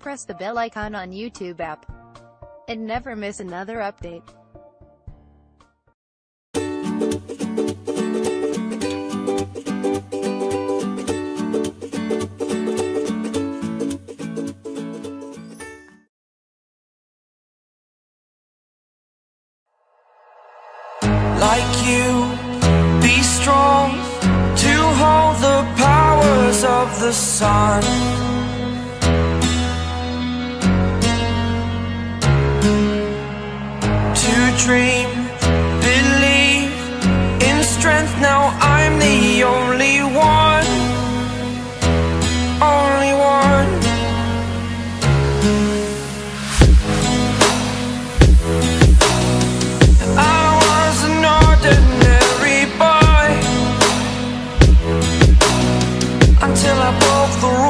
press the bell icon on YouTube app, and never miss another update. like you Be strong to hold the powers of the sun Until I broke the rules